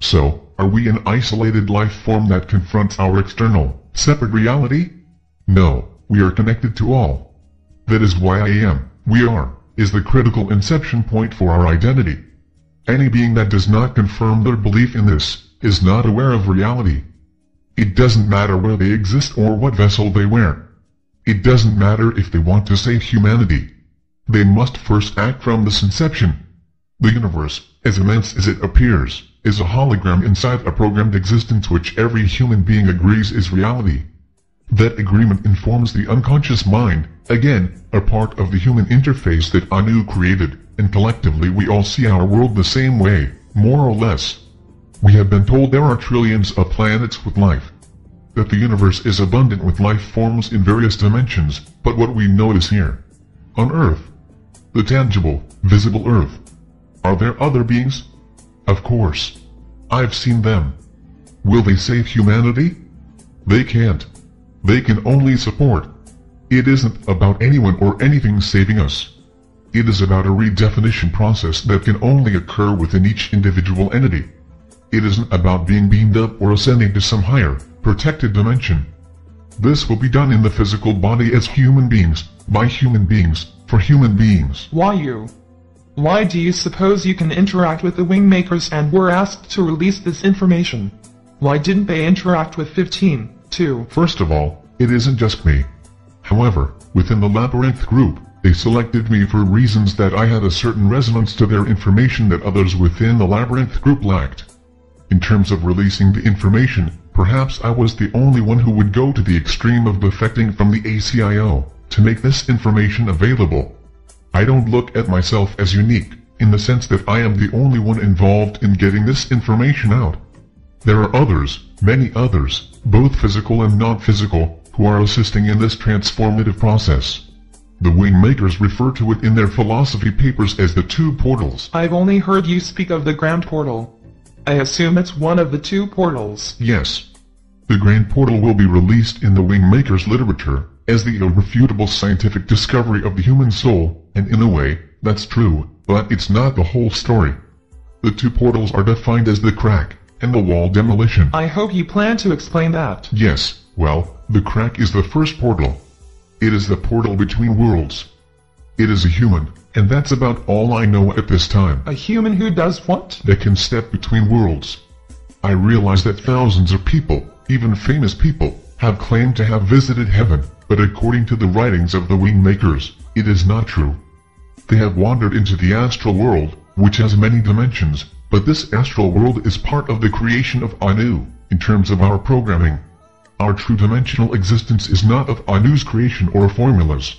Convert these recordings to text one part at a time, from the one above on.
So, are we an isolated life form that confronts our external, separate reality? No, we are connected to all. That is why I am, we are, is the critical inception point for our identity. Any being that does not confirm their belief in this, is not aware of reality. It doesn't matter where they exist or what vessel they wear. It doesn't matter if they want to save humanity. They must first act from this inception. The universe, as immense as it appears, is a hologram inside a programmed existence which every human being agrees is reality. That agreement informs the unconscious mind, again, a part of the human interface that Anu created, and collectively we all see our world the same way, more or less. We have been told there are trillions of planets with life. That the universe is abundant with life forms in various dimensions, but what we notice here, on Earth, the tangible, visible Earth, are there other beings? Of course. I've seen them. Will they save humanity? They can't. They can only support. It isn't about anyone or anything saving us. It is about a redefinition process that can only occur within each individual entity. It isn't about being beamed up or ascending to some higher, protected dimension. This will be done in the physical body as human beings, by human beings, for human beings. Why you? Why do you suppose you can interact with the Wingmakers and were asked to release this information? Why didn't they interact with Fifteen, too? First of all, it isn't just me. However, within the Labyrinth group, they selected me for reasons that I had a certain resonance to their information that others within the Labyrinth group lacked. In terms of releasing the information, perhaps I was the only one who would go to the extreme of defecting from the ACIO to make this information available. I don't look at myself as unique, in the sense that I am the only one involved in getting this information out. There are others, many others, both physical and non-physical, who are assisting in this transformative process. The Wingmakers refer to it in their philosophy papers as the two portals. I've only heard you speak of the Grand Portal. I assume it's one of the two portals. Yes. The Grand Portal will be released in the Wingmakers literature as the irrefutable scientific discovery of the human soul, and in a way, that's true, but it's not the whole story. The two portals are defined as the crack and the wall demolition. I hope you plan to explain that. Yes, well, the crack is the first portal. It is the portal between worlds. It is a human, and that's about all I know at this time. A human who does what? That can step between worlds. I realize that thousands of people, even famous people, have claimed to have visited heaven, but according to the writings of the Wingmakers, it is not true. They have wandered into the astral world, which has many dimensions, but this astral world is part of the creation of Anu, in terms of our programming. Our true dimensional existence is not of Anu's creation or formulas.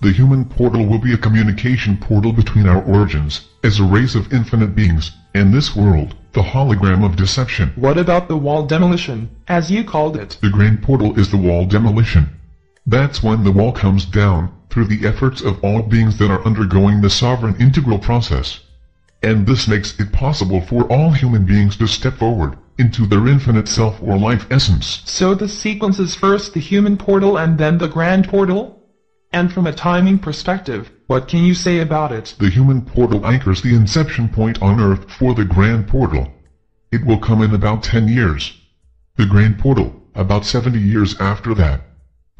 The human portal will be a communication portal between our origins, as a race of infinite beings, and this world, the hologram of deception. What about the wall demolition, as you called it? The grand portal is the wall demolition. That's when the wall comes down, through the efforts of all beings that are undergoing the sovereign integral process. And this makes it possible for all human beings to step forward, into their infinite self or life essence. So the sequence is first the human portal and then the grand portal? And from a timing perspective, what can you say about it? The human portal anchors the inception point on Earth for the grand portal. It will come in about 10 years. The grand portal, about 70 years after that.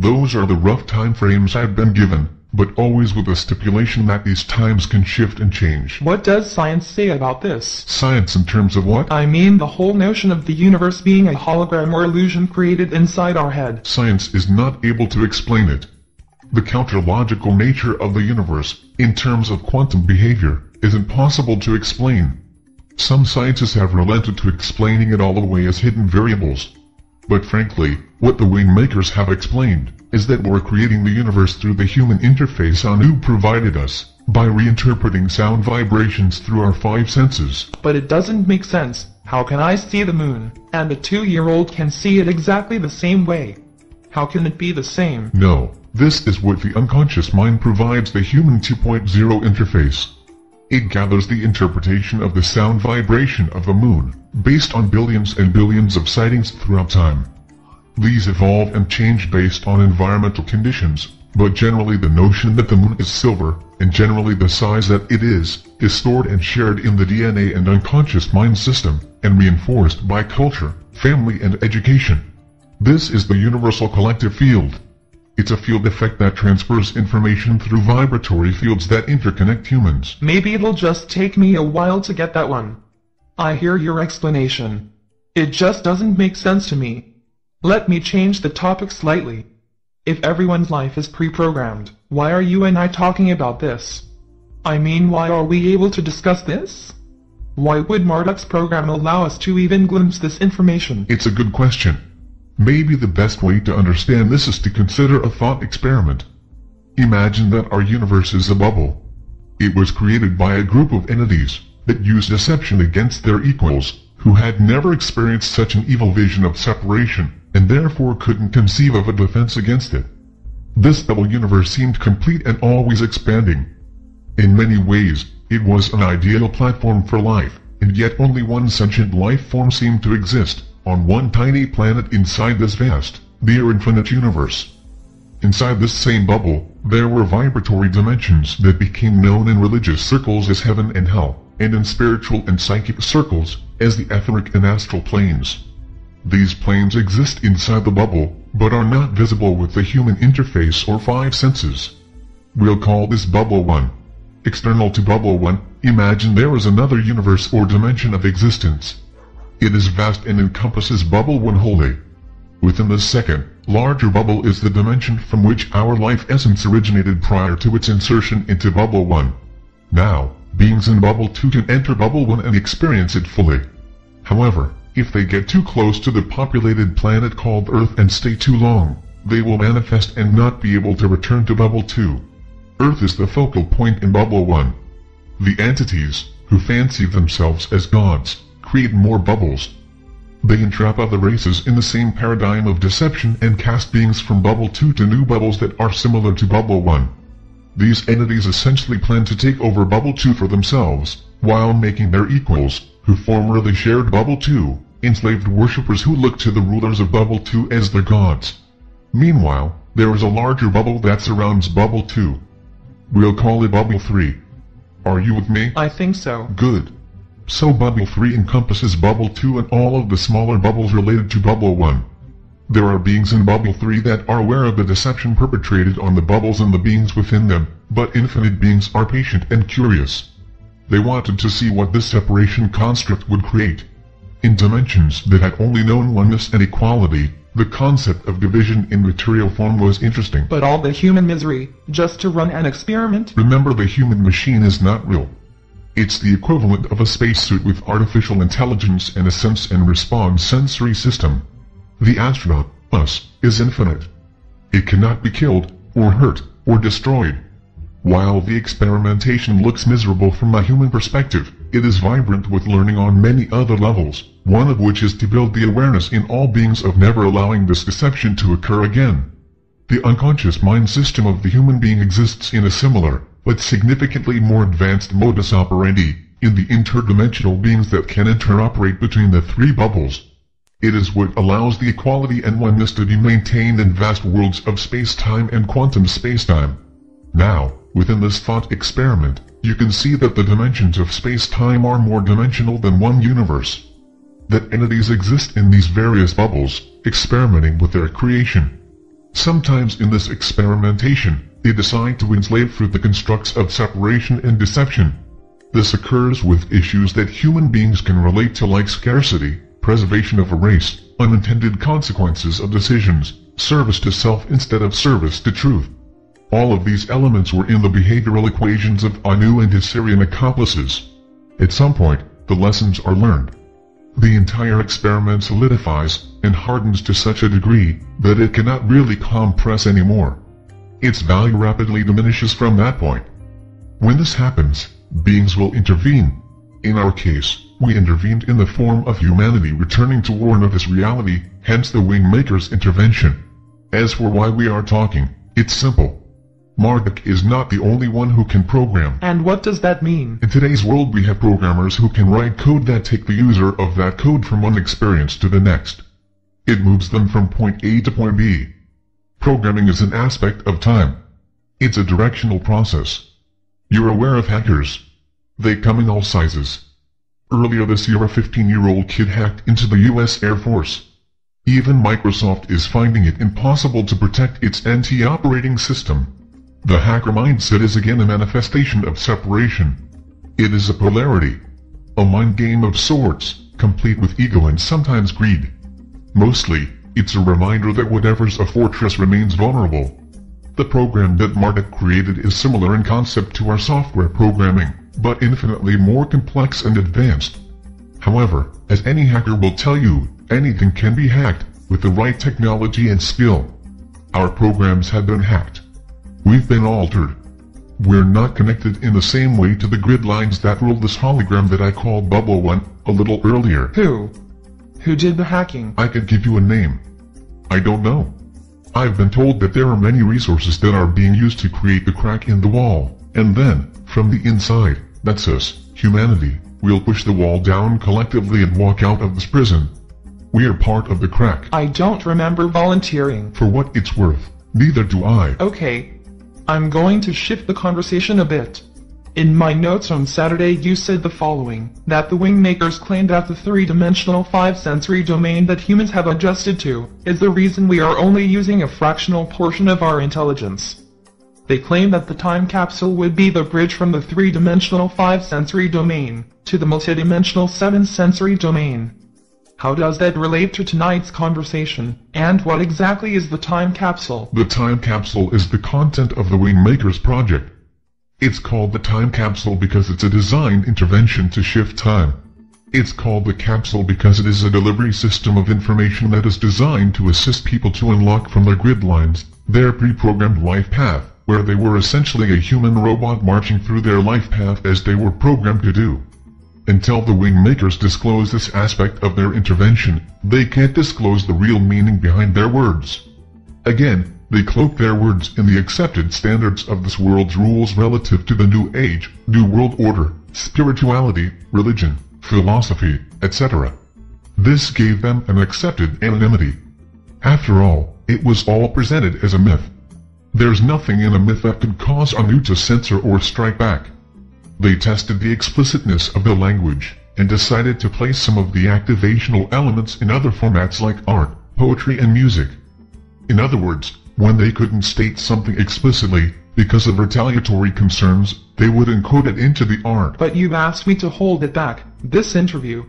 Those are the rough time frames I've been given, but always with the stipulation that these times can shift and change. What does science say about this? Science in terms of what? I mean the whole notion of the universe being a hologram or illusion created inside our head. Science is not able to explain it. The counter-logical nature of the universe, in terms of quantum behavior, is impossible to explain. Some scientists have relented to explaining it all away as hidden variables. But frankly, what the Wingmakers have explained, is that we're creating the universe through the human interface Anu provided us, by reinterpreting sound vibrations through our five senses. But it doesn't make sense. How can I see the moon, and a two-year-old can see it exactly the same way? How can it be the same? No, this is what the unconscious mind provides the human 2.0 interface. It gathers the interpretation of the sound vibration of the moon, based on billions and billions of sightings throughout time. These evolve and change based on environmental conditions, but generally the notion that the moon is silver, and generally the size that it is, is stored and shared in the DNA and unconscious mind system, and reinforced by culture, family and education. This is the universal collective field. It's a field effect that transfers information through vibratory fields that interconnect humans. Maybe it'll just take me a while to get that one. I hear your explanation. It just doesn't make sense to me. Let me change the topic slightly. If everyone's life is pre-programmed, why are you and I talking about this? I mean why are we able to discuss this? Why would Marduk's program allow us to even glimpse this information? It's a good question. Maybe the best way to understand this is to consider a thought experiment. Imagine that our universe is a bubble. It was created by a group of entities that used deception against their equals, who had never experienced such an evil vision of separation, and therefore couldn't conceive of a defense against it. This double universe seemed complete and always expanding. In many ways, it was an ideal platform for life, and yet only one sentient life form seemed to exist, on one tiny planet inside this vast, near infinite universe. Inside this same bubble, there were vibratory dimensions that became known in religious circles as heaven and hell, and in spiritual and psychic circles, as the etheric and astral planes. These planes exist inside the bubble, but are not visible with the human interface or five senses. We'll call this Bubble 1. External to Bubble 1, imagine there is another universe or dimension of existence, it is vast and encompasses bubble one wholly. Within the second, larger bubble is the dimension from which our life essence originated prior to its insertion into bubble 1. Now, beings in bubble 2 can enter bubble 1 and experience it fully. However, if they get too close to the populated planet called Earth and stay too long, they will manifest and not be able to return to bubble 2. Earth is the focal point in bubble 1. The entities, who fancy themselves as gods, create more bubbles. They entrap other races in the same paradigm of deception and cast beings from Bubble 2 to new bubbles that are similar to Bubble 1. These entities essentially plan to take over Bubble 2 for themselves, while making their equals, who formerly shared Bubble 2, enslaved worshippers who look to the rulers of Bubble 2 as their gods. Meanwhile, there is a larger bubble that surrounds Bubble 2. We'll call it Bubble 3. Are you with me? I think so. Good. So Bubble 3 encompasses Bubble 2 and all of the smaller bubbles related to Bubble 1. There are beings in Bubble 3 that are aware of the deception perpetrated on the bubbles and the beings within them, but infinite beings are patient and curious. They wanted to see what this separation construct would create. In dimensions that had only known oneness and equality, the concept of division in material form was interesting. But all the human misery, just to run an experiment? Remember the human machine is not real. It's the equivalent of a spacesuit with artificial intelligence and a sense and respond sensory system. The astronaut, us, is infinite. It cannot be killed, or hurt, or destroyed. While the experimentation looks miserable from a human perspective, it is vibrant with learning on many other levels, one of which is to build the awareness in all beings of never allowing this deception to occur again. The unconscious mind system of the human being exists in a similar, but significantly more advanced modus operandi, in the interdimensional beings that can interoperate between the three bubbles. It is what allows the equality and oneness to be maintained in vast worlds of space-time and quantum space-time. Now, within this thought experiment, you can see that the dimensions of space-time are more dimensional than one universe. That entities exist in these various bubbles, experimenting with their creation. Sometimes in this experimentation, they decide to enslave through the constructs of separation and deception. This occurs with issues that human beings can relate to like scarcity, preservation of a race, unintended consequences of decisions, service to self instead of service to truth. All of these elements were in the behavioral equations of Anu and his Sirian accomplices. At some point, the lessons are learned. The entire experiment solidifies and hardens to such a degree that it cannot really compress anymore its value rapidly diminishes from that point. When this happens, beings will intervene. In our case, we intervened in the form of humanity returning to warn of this reality, hence the Wingmaker's intervention. As for why we are talking, it's simple. Marduk is not the only one who can program. And what does that mean? In today's world we have programmers who can write code that take the user of that code from one experience to the next. It moves them from point A to point B, Programming is an aspect of time. It's a directional process. You're aware of hackers. They come in all sizes. Earlier this year a 15-year-old kid hacked into the US Air Force. Even Microsoft is finding it impossible to protect its NT operating system. The hacker mindset is again a manifestation of separation. It is a polarity. A mind game of sorts, complete with ego and sometimes greed. Mostly, it's a reminder that whatever's a fortress remains vulnerable. The program that Marduk created is similar in concept to our software programming, but infinitely more complex and advanced. However, as any hacker will tell you, anything can be hacked, with the right technology and skill. Our programs have been hacked. We've been altered. We're not connected in the same way to the grid lines that rule this hologram that I called Bubble One a little earlier. Who? Who did the hacking? I could give you a name. I don't know. I've been told that there are many resources that are being used to create the crack in the wall, and then, from the inside, that's us, humanity, we'll push the wall down collectively and walk out of this prison. We are part of the crack. I don't remember volunteering. For what it's worth, neither do I. Okay. I'm going to shift the conversation a bit. In my notes on Saturday you said the following, that the wingmakers claim that the three-dimensional five-sensory domain that humans have adjusted to, is the reason we are only using a fractional portion of our intelligence. They claim that the time capsule would be the bridge from the three-dimensional five-sensory domain, to the multidimensional seven-sensory domain. How does that relate to tonight's conversation, and what exactly is the time capsule? The time capsule is the content of the Wingmakers project. It's called the time capsule because it's a designed intervention to shift time. It's called the capsule because it is a delivery system of information that is designed to assist people to unlock from their grid lines, their pre-programmed life path, where they were essentially a human robot marching through their life path as they were programmed to do. Until the Wingmakers disclose this aspect of their intervention, they can't disclose the real meaning behind their words. Again, they cloak their words in the accepted standards of this world's rules relative to the New Age, New World Order, spirituality, religion, philosophy, etc. This gave them an accepted anonymity. After all, it was all presented as a myth. There's nothing in a myth that could cause Anu to censor or strike back. They tested the explicitness of the language, and decided to place some of the activational elements in other formats like art, poetry and music. In other words, when they couldn't state something explicitly, because of retaliatory concerns, they would encode it into the art. But you asked me to hold it back, this interview.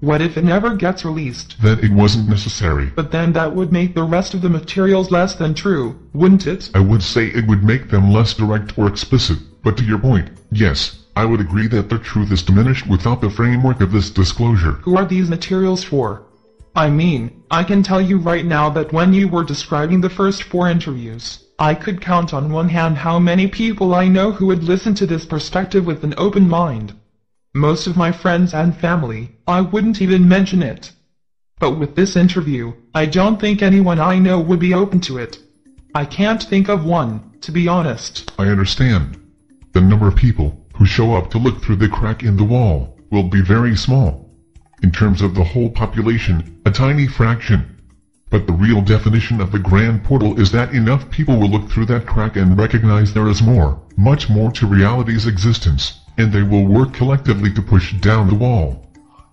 What if it never gets released? Then it wasn't necessary. But then that would make the rest of the materials less than true, wouldn't it? I would say it would make them less direct or explicit, but to your point, yes, I would agree that their truth is diminished without the framework of this disclosure. Who are these materials for? I mean, I can tell you right now that when you were describing the first four interviews, I could count on one hand how many people I know who would listen to this perspective with an open mind. Most of my friends and family, I wouldn't even mention it. But with this interview, I don't think anyone I know would be open to it. I can't think of one, to be honest. I understand. The number of people who show up to look through the crack in the wall will be very small. In terms of the whole population, a tiny fraction. But the real definition of the grand portal is that enough people will look through that crack and recognize there is more, much more to reality's existence, and they will work collectively to push down the wall.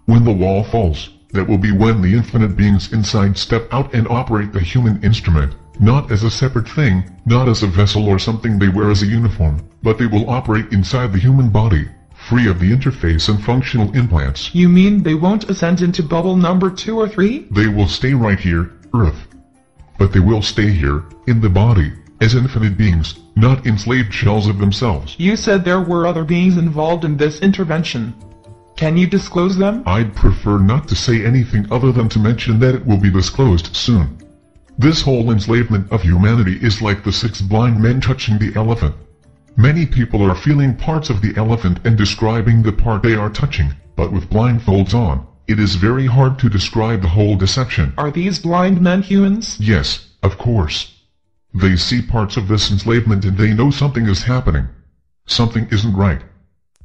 When the wall falls, that will be when the infinite beings inside step out and operate the human instrument, not as a separate thing, not as a vessel or something they wear as a uniform, but they will operate inside the human body, free of the interface and functional implants. You mean they won't ascend into bubble number two or three? They will stay right here, Earth. But they will stay here, in the body, as infinite beings, not enslaved shells of themselves. You said there were other beings involved in this intervention. Can you disclose them? I'd prefer not to say anything other than to mention that it will be disclosed soon. This whole enslavement of humanity is like the six blind men touching the elephant. Many people are feeling parts of the elephant and describing the part they are touching, but with blindfolds on, it is very hard to describe the whole deception. Are these blind men humans? Yes, of course. They see parts of this enslavement and they know something is happening. Something isn't right.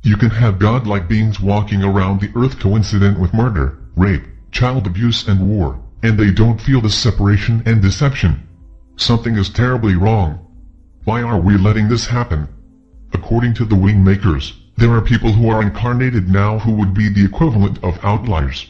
You can have godlike beings walking around the earth coincident with murder, rape, child abuse and war, and they don't feel the separation and deception. Something is terribly wrong. Why are we letting this happen? According to the Wingmakers, There are people who are incarnated now who would be the equivalent of outliers.